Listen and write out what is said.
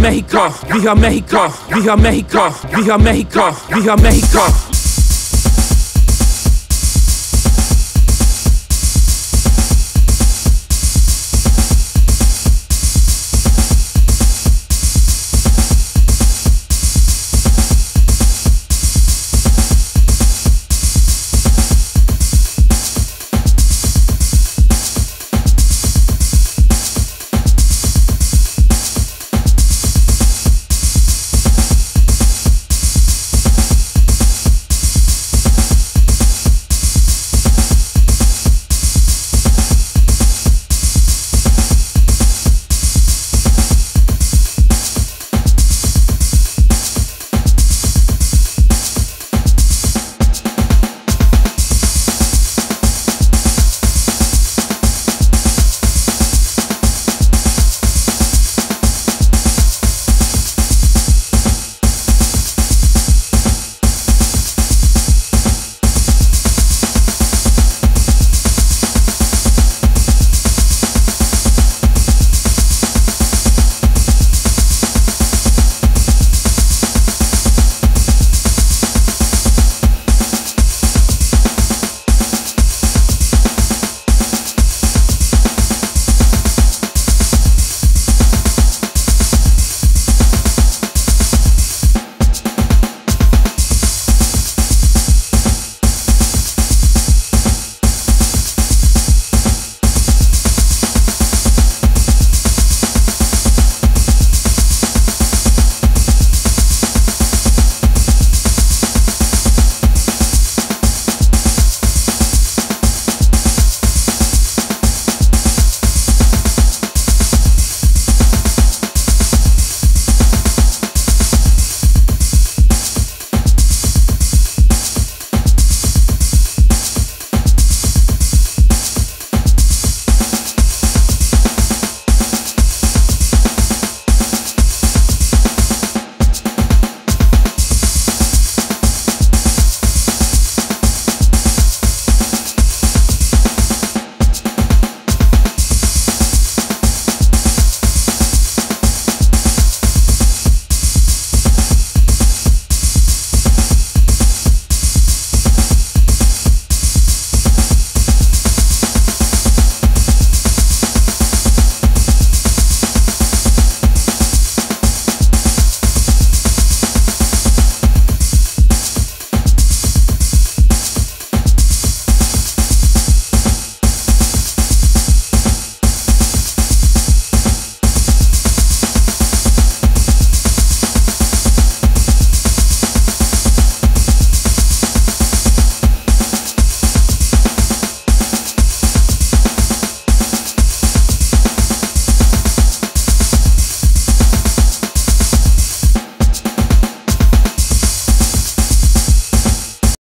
Mexico, Viva Mexico, Viva Mexico, Viva Mexico, Viva Mexico.